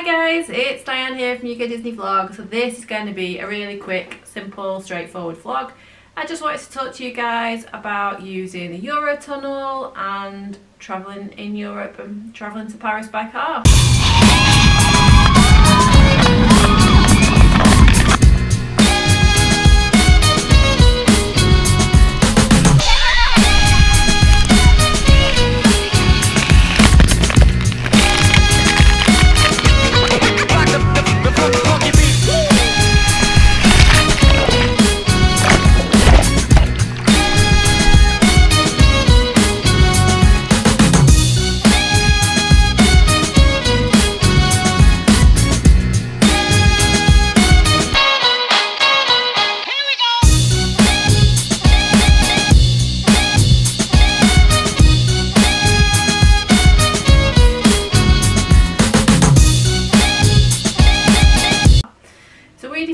Hi guys, it's Diane here from UK Disney Vlog. So this is going to be a really quick, simple, straightforward vlog. I just wanted to talk to you guys about using the Eurotunnel and travelling in Europe and travelling to Paris by car.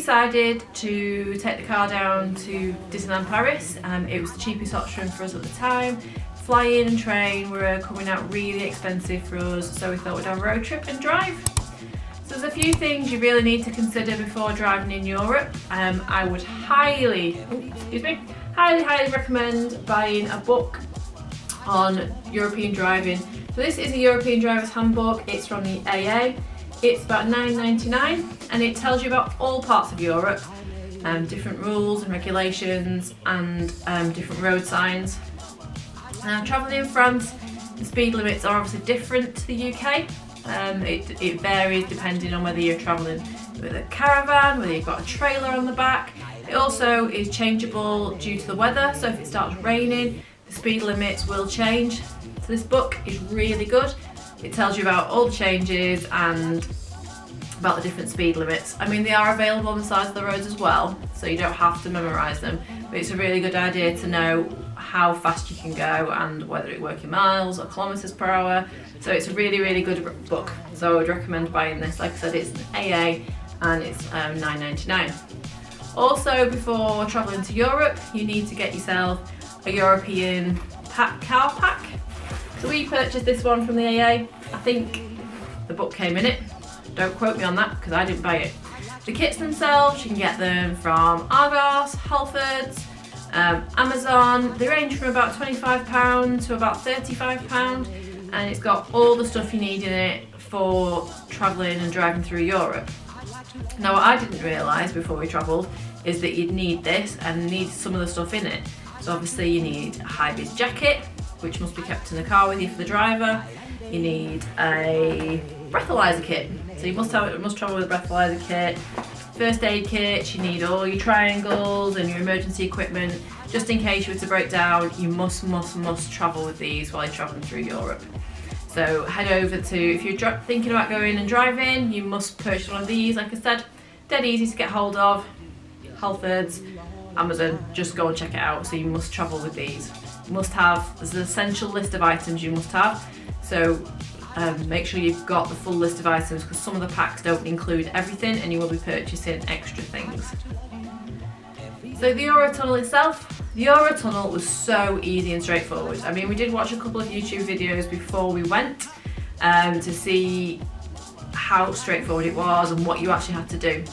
Decided to take the car down to Disneyland Paris. Um, it was the cheapest option for us at the time. Flying and train were coming out really expensive for us, so we thought we'd have a road trip and drive. So there's a few things you really need to consider before driving in Europe. Um, I would highly, excuse me, highly, highly recommend buying a book on European driving. So this is a European Driver's Handbook. It's from the AA. It's about $9.99 and it tells you about all parts of Europe, um, different rules and regulations and um, different road signs. Now travelling in France, the speed limits are obviously different to the UK. Um, it, it varies depending on whether you're travelling with a caravan, whether you've got a trailer on the back. It also is changeable due to the weather, so if it starts raining, the speed limits will change. So this book is really good it tells you about all the changes and about the different speed limits. I mean, they are available on the sides of the roads as well, so you don't have to memorise them, but it's a really good idea to know how fast you can go and whether it works in miles or kilometres per hour. So it's a really, really good book. So I would recommend buying this. Like I said, it's an AA and it's um, 9.99. Also, before travelling to Europe, you need to get yourself a European pack car pack so we purchased this one from the AA. I think the book came in it. Don't quote me on that because I didn't buy it. The kits themselves, you can get them from Argos, Halfords, um, Amazon. They range from about £25 to about £35 and it's got all the stuff you need in it for travelling and driving through Europe. Now what I didn't realise before we travelled is that you'd need this and need some of the stuff in it. So obviously you need a high-vis jacket, which must be kept in the car with you for the driver. You need a breathalyzer kit. So you must have it must travel with a breathalyzer kit. First aid kit, you need all your triangles and your emergency equipment. Just in case you were to break down, you must, must, must travel with these while you're traveling through Europe. So head over to, if you're thinking about going and driving, you must purchase one of these. Like I said, dead easy to get hold of. Halfords, Amazon, just go and check it out. So you must travel with these must have, there's an essential list of items you must have. So um, make sure you've got the full list of items because some of the packs don't include everything and you will be purchasing extra things. So the Eurotunnel itself, the Eurotunnel was so easy and straightforward. I mean, we did watch a couple of YouTube videos before we went um, to see how straightforward it was and what you actually had to do.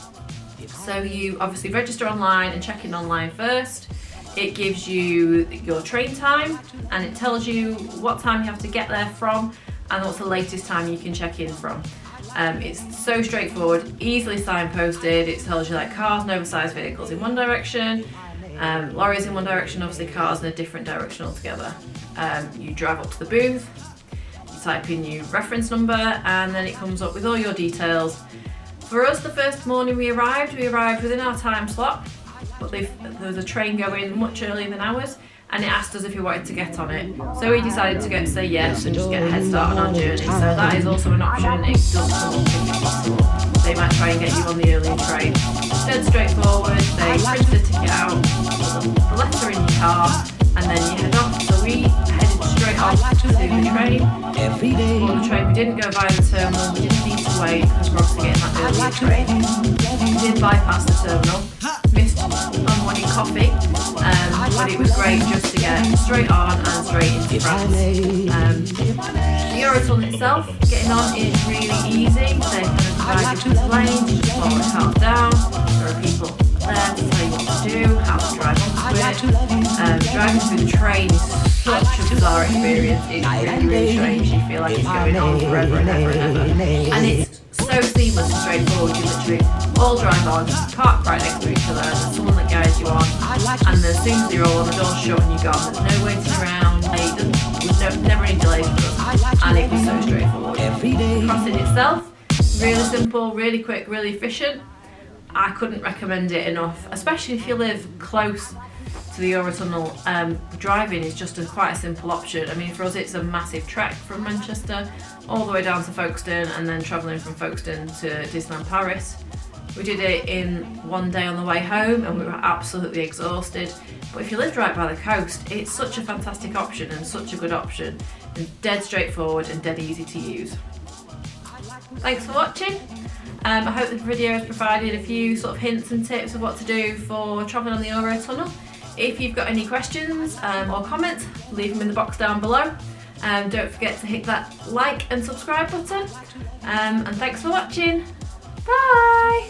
So you obviously register online and check in online first. It gives you your train time and it tells you what time you have to get there from and what's the latest time you can check in from. Um, it's so straightforward, easily signposted. It tells you like cars and oversized vehicles in one direction, um, lorries in one direction, obviously cars in a different direction altogether. Um, you drive up to the booth, you type in your reference number and then it comes up with all your details. For us, the first morning we arrived, we arrived within our time slot but there was a train going much earlier than ours and it asked us if we wanted to get on it. So we decided to get say yes and just get a head start on our journey. So that is also an option. It does possible. They might try and get you on the earlier train. Dead straightforward. They print the ticket out, the letter in your car, and then you head off. So we headed straight off to the train. For the train, we didn't go via the terminal. We didn't need to wait because we're obviously getting that earlier train. We did bypass the terminal coffee, um, but it was great just to get straight on and straight into France. Um, the Eurotunnel itself, getting on is really easy. Kind of into lanes, you just slow it half down. There are people there to tell you what to do, how to drive onto it. Um, driving through the train is such a bizarre experience. It's really, really strange. You feel like it's going on forever and ever and ever. And it's so seamless and straightforward. You literally all drive on, park right next to each other. You on, and as you're all on the door's shut and gone, there's no waiting around. There's no, never any delays us, and it was so straightforward. The crossing itself, really simple, really quick, really efficient. I couldn't recommend it enough, especially if you live close to the Eurotunnel. Um, driving is just a, quite a simple option. I mean, for us, it's a massive trek from Manchester all the way down to Folkestone and then travelling from Folkestone to Disneyland Paris. We did it in one day on the way home and we were absolutely exhausted. But if you lived right by the coast, it's such a fantastic option and such a good option and dead straightforward and dead easy to use. Thanks for watching. Um, I hope this video has provided a few sort of hints and tips of what to do for travelling on the Eurotunnel. If you've got any questions um, or comments, leave them in the box down below. Um, don't forget to hit that like and subscribe button. Um, and thanks for watching. Bye.